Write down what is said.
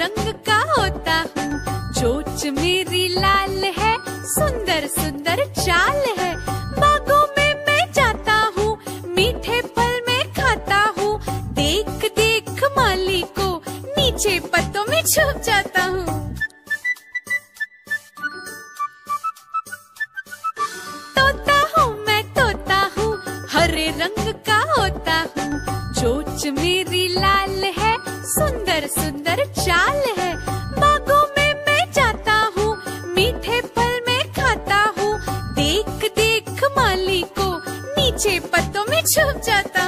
रंग का होता। हूँ चोच मेरी लाल है, सुंदर सुंदर चाल है। बागों में मैं जाता हूँ, मीठे फल में खाता हूँ। देख देख माली को नीचे पत्तों में छुप जाता हूँ। तोता हूँ, मैं तोता हूँ, हरे रंग का होता। हूँ चोच मेरी सुंदर चाल है। बागों में मैं जाता हूँ, मीठे फल में खाता हूँ। देख देख माली को नीचे पत्तों में छुप जाता